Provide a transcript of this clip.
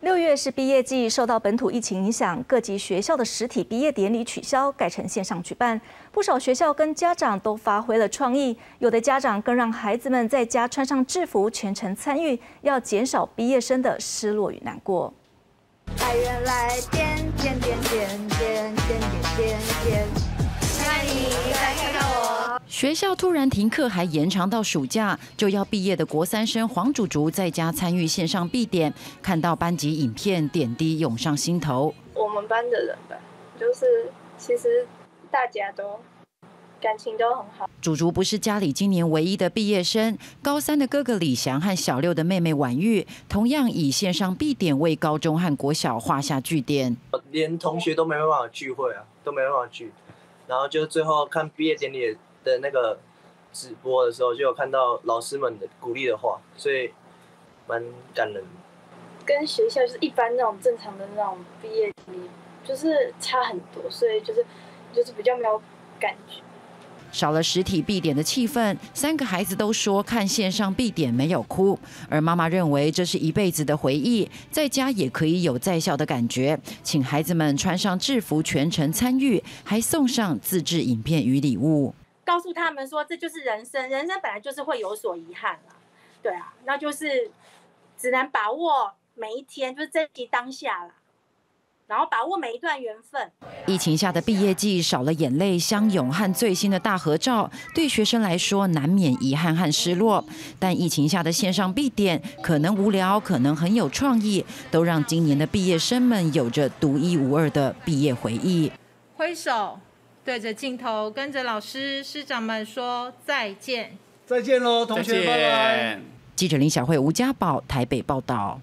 六月是毕业季，受到本土疫情影响，各级学校的实体毕业典礼取消，改成线上举办。不少学校跟家长都发挥了创意，有的家长更让孩子们在家穿上制服全程参与，要减少毕业生的失落与难过。来源来点点点点点点点点点，看你再看看我。学校突然停课，还延长到暑假，就要毕业的国三生黄祖竹在家参与线上毕点，看到班级影片，点滴涌上心头。我们班的人吧，就是其实大家都感情都很好。祖竹不是家里今年唯一的毕业生，高三的哥哥李翔和小六的妹妹婉玉，同样以线上必点为高中和国小画下句点。连同学都没办法聚会啊，都没办法聚，然后就最后看毕业典礼的那个直播的时候，就有看到老师们的鼓励的话，所以蛮感人。跟学校就是一般那种正常的那种毕业典礼，就是差很多，所以就是就是比较没有感觉。少了实体必点的气氛，三个孩子都说看线上必点没有哭，而妈妈认为这是一辈子的回忆，在家也可以有在校的感觉，请孩子们穿上制服全程参与，还送上自制影片与礼物，告诉他们说这就是人生，人生本来就是会有所遗憾啦，对啊，那就是只能把握每一天，就是珍惜当下啦。然后把握每一段缘分。疫情下的毕业季少了眼泪相拥和最新的大合照，对学生来说难免遗憾和失落。但疫情下的线上必点可能无聊，可能很有创意，都让今年的毕业生们有着独一无二的毕业回忆。挥手，对着镜头，跟着老师、师长们说再见。再见喽，同学，拜拜。记者林小慧、吴家宝台北报道。